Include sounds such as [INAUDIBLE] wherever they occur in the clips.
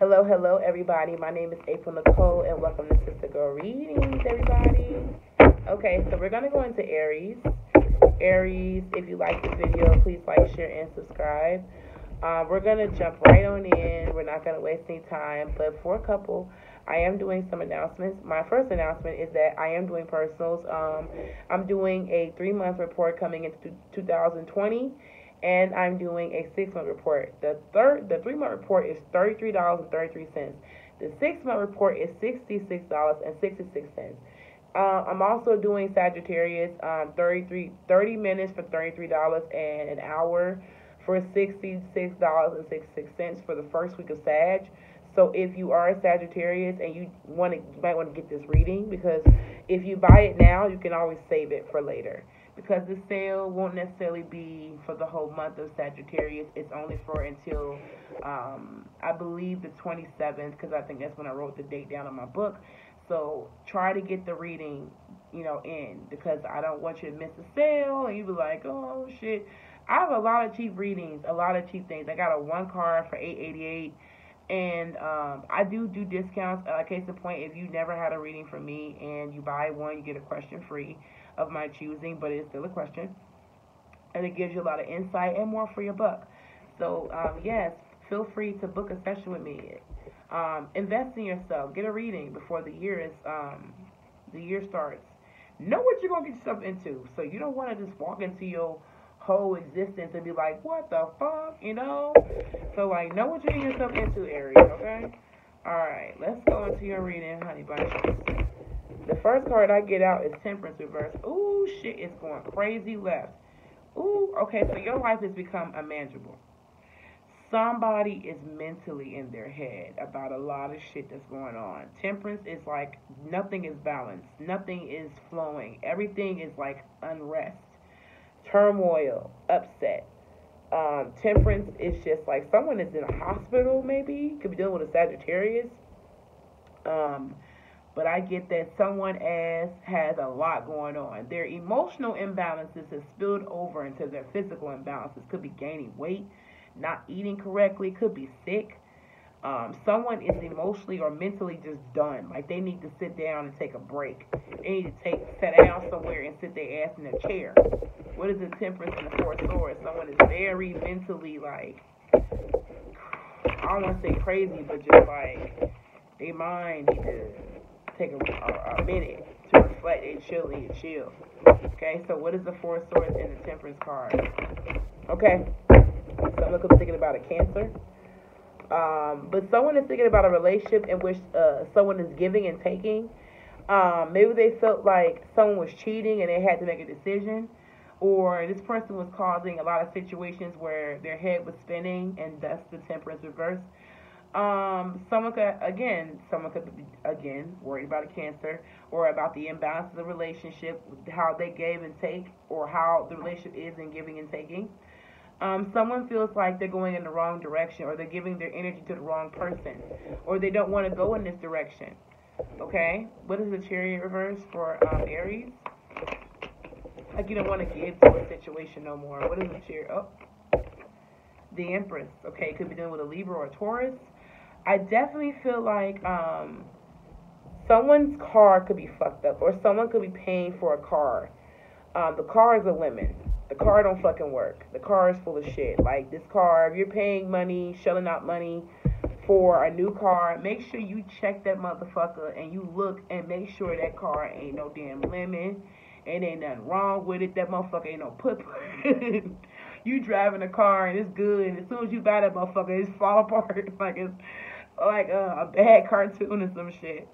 Hello, hello, everybody. My name is April Nicole, and welcome to Sistah Girl Readings, everybody. Okay, so we're going to go into Aries. Aries, if you like the video, please like, share, and subscribe. Um, we're going to jump right on in. We're not going to waste any time. But for a couple, I am doing some announcements. My first announcement is that I am doing personals. Um, I'm doing a three month report coming into 2020 and I'm doing a six month report. The third, the three month report is thirty three dollars and thirty three cents. The six month report is sixty six dollars and sixty six cents. Uh, I'm also doing Sagittarius, um, 33, 30 minutes for thirty three dollars and an hour for sixty six dollars and sixty six cents for the first week of Sag. So if you are a Sagittarius and you want to, you might want to get this reading because if you buy it now, you can always save it for later because the sale won't necessarily be for the whole month of Sagittarius. It's only for until um, I believe the 27th because I think that's when I wrote the date down on my book. So try to get the reading, you know, in because I don't want you to miss the sale and you be like, oh shit. I have a lot of cheap readings, a lot of cheap things. I got a one card for 888 and um, I do do discounts. Uh, case in point, if you never had a reading from me and you buy one, you get a question free of my choosing, but it's still a question. And it gives you a lot of insight and more for your buck. So, um, yes, feel free to book a session with me. Um, invest in yourself. Get a reading before the year is um, the year starts. Know what you're gonna get yourself into. So you don't want to just walk into your whole existence and be like, what the fuck, you know? So like, know what you're getting yourself into, Aries. Okay. All right, let's go into your reading, honey bunches. The first card I get out is Temperance Reverse. Ooh, shit is going crazy left. Ooh, okay, so your life has become unmanageable. Somebody is mentally in their head about a lot of shit that's going on. Temperance is like nothing is balanced, nothing is flowing, everything is like unrest, turmoil, upset. Um, temperance is just like someone is in a hospital, maybe, could be dealing with a Sagittarius. Um, but I get that someone as has a lot going on. Their emotional imbalances have spilled over into their physical imbalances. Could be gaining weight, not eating correctly, could be sick. Um, someone is emotionally or mentally just done. Like they need to sit down and take a break. They need to take sit down somewhere and sit their ass in a chair. What is the temperance and the fourth swords? Someone is very mentally like I don't want to say crazy, but just like their mind to take a, a, minute to reflect and chill and chill. Okay, so what is the four swords in the temperance card? Okay, someone could be thinking about a cancer. Um, but someone is thinking about a relationship in which uh, someone is giving and taking. Um, maybe they felt like someone was cheating and they had to make a decision, or this person was causing a lot of situations where their head was spinning, and that's the temperance reverse. Um, someone could again, someone could be again worried about a cancer or about the imbalance of the relationship, how they gave and take, or how the relationship is in giving and taking. Um, someone feels like they're going in the wrong direction, or they're giving their energy to the wrong person, or they don't want to go in this direction. Okay, what is the chariot reverse for um, Aries? Like you don't want to give to a situation no more. What is the chariot? Oh, the Empress. Okay, could be dealing with a Libra or a Taurus. I definitely feel like um, someone's car could be fucked up, or someone could be paying for a car. Um, the car is a lemon. The car don't fucking work. The car is full of shit. Like this car, if you're paying money, shelling out money for a new car, make sure you check that motherfucker and you look and make sure that car ain't no damn lemon. And ain't nothing wrong with it. That motherfucker ain't no put. [LAUGHS] you driving a car and it's good, and as soon as you buy that motherfucker, it's fall [LAUGHS] apart like it's like a, a bad [LAUGHS] cartoon or some shit.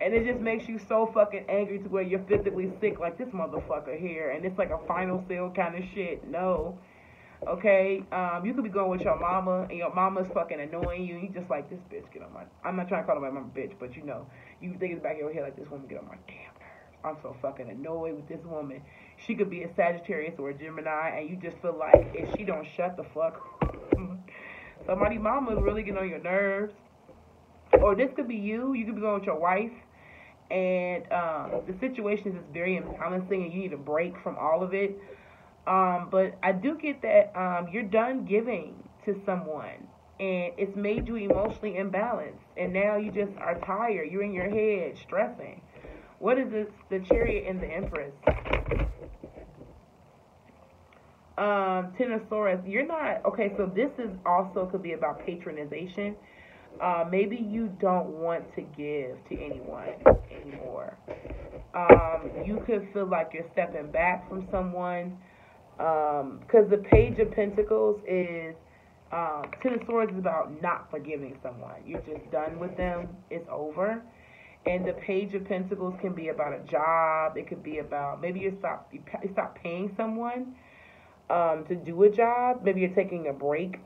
And it just makes you so fucking angry to where you're physically sick, like this motherfucker here, and it's like a final sale kind of shit. No. Okay, um, you could be going with your mama, and your mama's fucking annoying you. And you just like this bitch get on my. I'm not trying to call her my mama bitch, but you know, you think in the back of your head like this woman get on my damn nerves. I'm so fucking annoyed with this woman. She could be a Sagittarius or a Gemini, and you just feel like if she don't shut the fuck, [LAUGHS] somebody mama is really getting on your nerves or this could be you. You could be going with your wife, and um, the situation is just very imbalancing, and you need a break from all of it. Um, but I do get that um, you're done giving to someone. and it's made you emotionally imbalanced and now you just are tired you're in your head stressing what is this the chariot and the empress um Ten of Swords, you're not okay so this is also could be about patronization uh, maybe you don't want to give to anyone anymore um, you could feel like you're stepping back from someone because um, the page of pentacles is um, Ten of Swords is about not forgiving someone. You're just done with them. It's over. And the Page of Pentacles can be about a job. It could be about maybe you stop you stop paying someone um, to do a job. Maybe you're taking a break.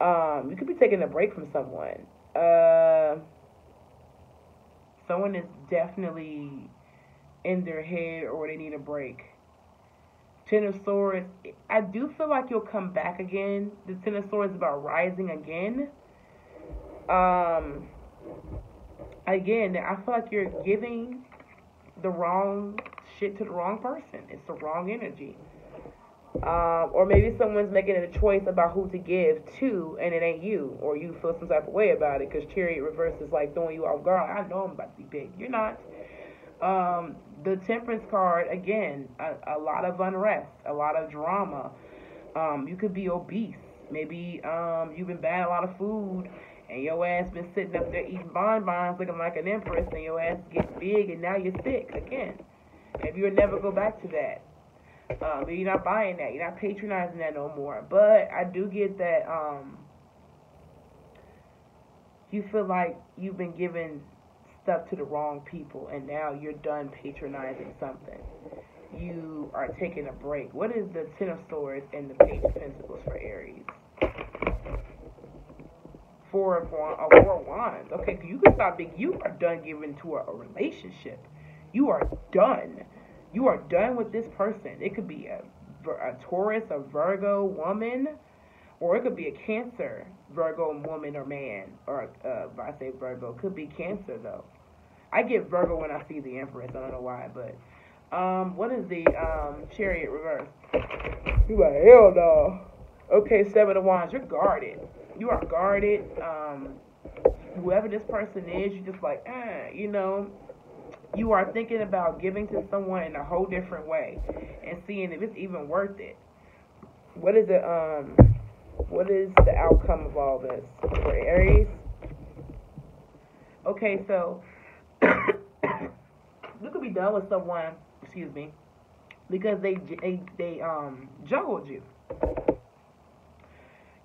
Um, you could be taking a break from someone. Uh, someone is definitely in their head or they need a break. Ten of Swords, I do feel like you'll come back again. The Ten of Swords is about rising again. Um, again, I feel like you're giving the wrong shit to the wrong person. It's the wrong energy. Um, or maybe someone's making a choice about who to give to, and it ain't you, or you feel some type of way about it because Chariot reverse is like throwing you off guard. I know I'm about to be big. You're not. Um, the temperance card again a, a, lot of unrest a lot of drama um, you could be obese maybe um, you've been buying a lot of food and your ass been sitting up there eating bonbons looking like an empress and your ass gets big and now you're sick again maybe you'll never go back to that um, you're not buying that you're not patronizing that no more but i do get that um, you feel like you've been given stuff to the wrong people and now you're done patronizing something. You are taking a break. What is the Ten of Swords and the Page of Pentacles for Aries? Four of Wands. Oh, four of Wands. Okay, you can stop being. You are done giving to a, a relationship. You are done. You are done with this person. It could be a, a Taurus, a Virgo woman, or it could be a Cancer Virgo woman or man, or uh, I say Virgo, could be Cancer though. I get Virgo when I see the Empress. I don't know why, but um, what is the um Chariot reverse? You like hell no. Okay, Seven of Wands. You're guarded. You are guarded. Um, whoever this person is, you're just like, eh, you know. You are thinking about giving to someone in a whole different way and seeing if it's even worth it. What is it? Um, what is the outcome of all this for Aries? Okay, so [COUGHS] you could be done with someone, excuse me, because they they they um juggled you.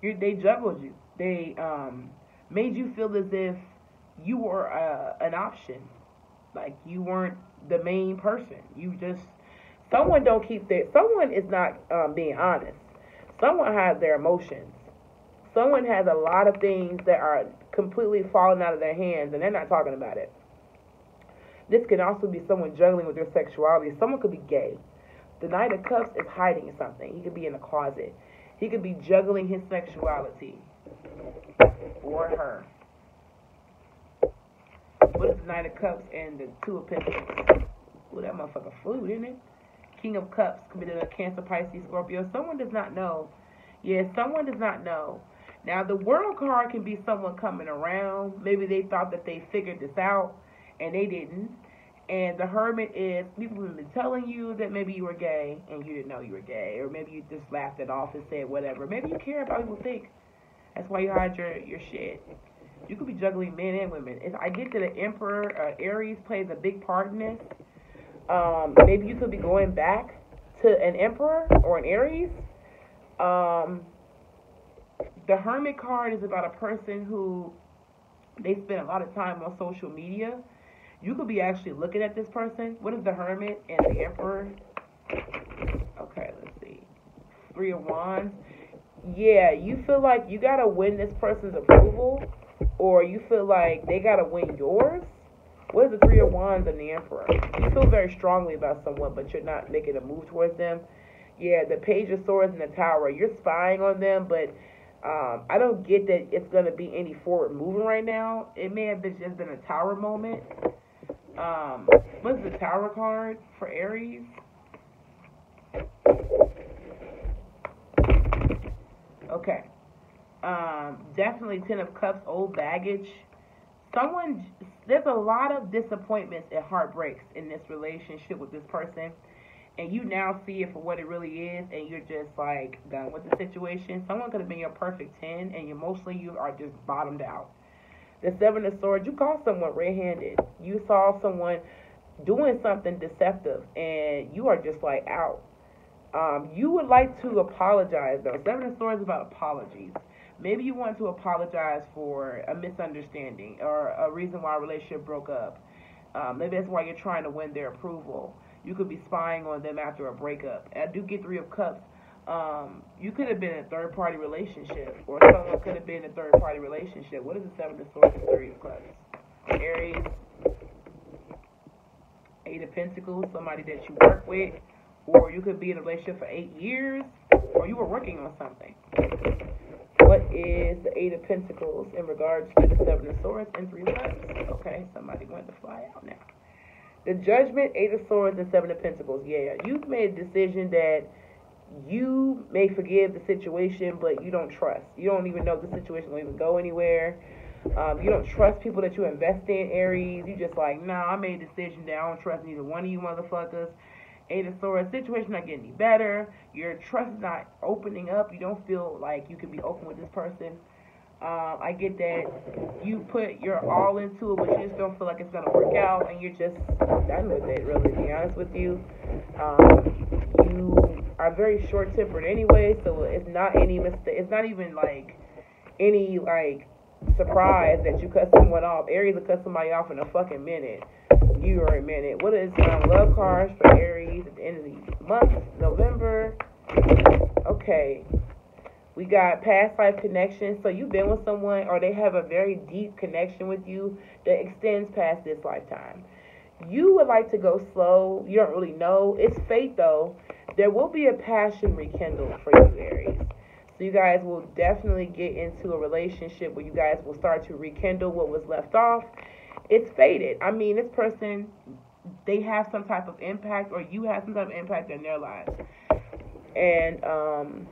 You they juggled you. They um made you feel as if you were uh, an option, like you weren't the main person. You just someone don't keep their someone is not um, being honest. Someone has their emotions. Someone has a lot of things that are completely falling out of their hands, and they're not talking about it. This can also be someone juggling with their sexuality. Someone could be gay. The Knight of Cups is hiding something. He could be in a closet. He could be juggling his sexuality. Or her. What is the Knight of Cups and the Two of Pentacles? Ooh, that motherfucker flew, didn't it? King of Cups committed the Cancer, Pisces, Scorpio. Someone does not know. Yes, yeah, someone does not know. Now, the World card can be someone coming around. Maybe they thought that they figured this out and they didn't. And the hermit is people have been telling you that maybe you were gay and you didn't know you were gay, or maybe you just laughed it off and said whatever. Maybe you care about what people think. That's why you hide your your shit. You could be juggling men and women. If I get to the Emperor, uh, Aries plays a big part in this. Um, maybe you could be going back to an Emperor or an Aries. Um, the Hermit card is about a person who they spend a lot of time on social media you could be actually looking at this person. What is the Hermit and the Emperor? Okay, let's see. Three of Wands. Yeah, you feel like you gotta win this person's approval, or you feel like they gotta win yours. What is the Three of Wands and the Emperor? You feel very strongly about someone, but you're not making a move towards them. Yeah, the Page of Swords and the Tower. You're spying on them, but um, I don't get that it's gonna be any forward moving right now. It may have been just been a Tower moment. Um, what's the Tower card for Aries? Okay. Um, definitely Ten of Cups, old baggage. Someone, there's a lot of disappointments and heartbreaks in this relationship with this person. And you now see it for what it really is, and you're just like done with the situation. Someone could have been your perfect 10, and emotionally you are just bottomed out. The Seven of Swords, you caught someone red handed. You saw someone doing something deceptive, and you are just like out. Um, you would like to apologize, though. Seven of Swords is about apologies. Maybe you want to apologize for a misunderstanding or a reason why a relationship broke up. Um, maybe that's why you're trying to win their approval. You could be spying on them after a breakup. I do get Three of Cups. Um, you could have been in a third party relationship, or someone could have been in a third party relationship. What is the Seven of Swords and Three of Cups? Aries, Eight of Pentacles, somebody that you work with, or you could be in a relationship for eight years, or you were working on something. What is the Eight of Pentacles in regards to the Seven of Swords and Three of Cups? Okay, somebody wanted to fly out now. The Judgment, Eight of Swords, and Seven of Pentacles. Yeah, you've made a decision that you may forgive the situation, but you don't trust. You don't even know the situation will even go anywhere. Um, you don't trust people that you invest in, Aries. You just like, nah, I made a decision that I don't trust neither one of you motherfuckers. Swords, situation not getting any better. Your trust is not opening up. You don't feel like you can be open with this person. Um, I get that you put your all into it, but you just don't feel like it's gonna work out, and you're just done with it. Really, to be honest with you, um, you are very short tempered anyway, so it's not any mistake. It's not even like any like surprise that you cut someone off. Aries will cut somebody off in a fucking minute. You are a minute. What is um, love cards for Aries at the end of the month, November? Okay. We got past life connection. So you've been with someone or they have a very deep connection with you that extends past this lifetime. You would like to go slow. You don't really know. It's fate though. There will be a passion rekindled for you, Aries. So you guys will definitely get into a relationship where you guys will start to rekindle what was left off. It's faded. I mean, this person, they have some type of impact, or you have some type of impact in their lives, and um,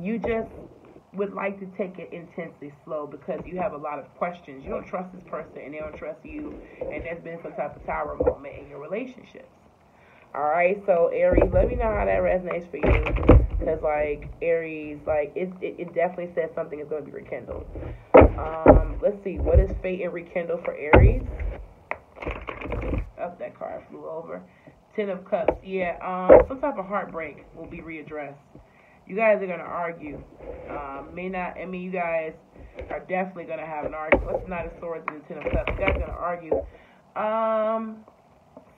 you just would like to take it intensely slow because you have a lot of questions. You don't trust this person, and they don't trust you, and there's been some type of tower moment in your relationships. All right, so Aries, let me know how that resonates for you. Because, like, Aries, like, it, it, it definitely says something is going to be rekindled. Um, let's see, what is fate and rekindle for Aries? Up oh, that card flew over. Ten of Cups. Yeah, um, some type of heartbreak will be readdressed. You guys are going to argue. Um, may not, I mean, you guys are definitely going to have an argument. What's Knight of Swords and the Ten of Cups? You guys are to argue. Um,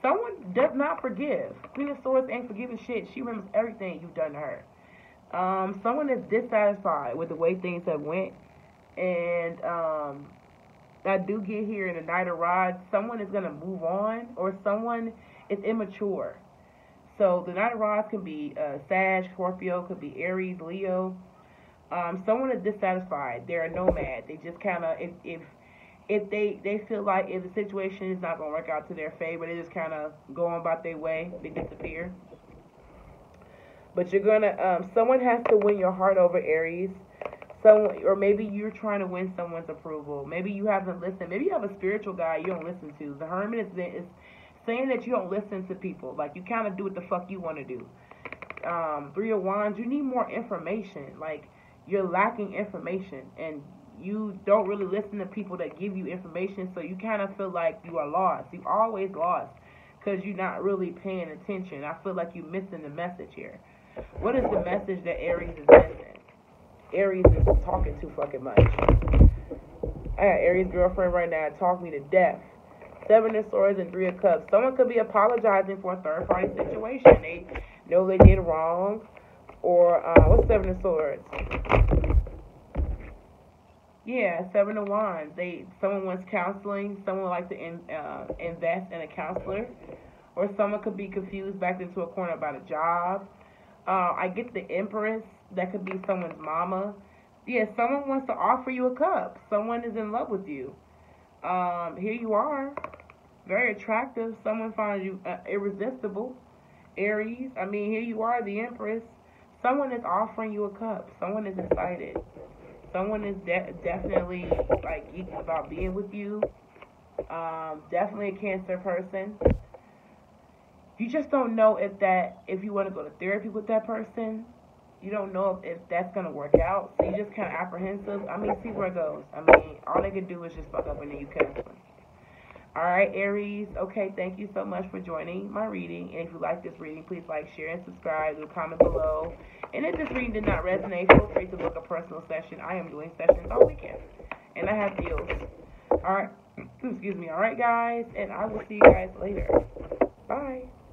Someone does not forgive. Queen of Swords ain't forgiving shit. She remembers everything you've done to her. Um, someone is dissatisfied with the way things have went, and um, I do get here in the Knight of Rods. Someone is gonna move on, or someone is immature. So the Knight of Rods can be uh, Sag, Scorpio, could be Aries, Leo. Um, someone is dissatisfied. They're a nomad. They just kind of if if if they they feel like if the situation is not gonna work out to their favor, they just kind of go on about their way. They disappear. But you're gonna um, someone has to win your heart over Aries. Someone, or maybe you're trying to win someone's approval. Maybe you haven't listened. Maybe you have a spiritual guy you don't listen to. The Hermit is, is saying that you don't listen to people. Like you kind of do what the fuck you want to do. Um, Three of Wands, you need more information. Like you're lacking information, and you don't really listen to people that give you information, so you kind of feel like you are lost. You've always lost because you're not really paying attention. I feel like you're missing the message here. What is the message that Aries is missing? Aries is talking too fucking much. I got Aries girlfriend right now talk me to death. Seven of Swords and Three of Cups. Someone could be apologizing for a third party situation. They know they did wrong. Or, uh, what's Seven of Swords? Yeah, seven of wands. They someone wants counseling. Someone would like to in, uh, invest in a counselor, or someone could be confused back into a corner about a job. Uh, I get the empress. That could be someone's mama. Yeah, someone wants to offer you a cup. Someone is in love with you. Um, here you are, very attractive. Someone finds you uh, irresistible. Aries. I mean, here you are, the empress. Someone is offering you a cup. Someone is excited. someone is de- definitely like geeked about being with you. Um, definitely a Cancer person. You just don't know if that if you want to go to therapy with that person. You don't know if, that's gonna work out. So you just kind of apprehensive. I mean, see where it goes. I mean, all they can do is just fuck up and then you cancel. All right, Aries. Okay, thank you so much for joining my reading. And if you like this reading, please like, share, and subscribe. Leave a comment below. And if this reading did not resonate, feel free to book a personal session. I am doing sessions all weekend, and I have deals. All right, excuse me. All right, guys, and I will see you guys later. Bye.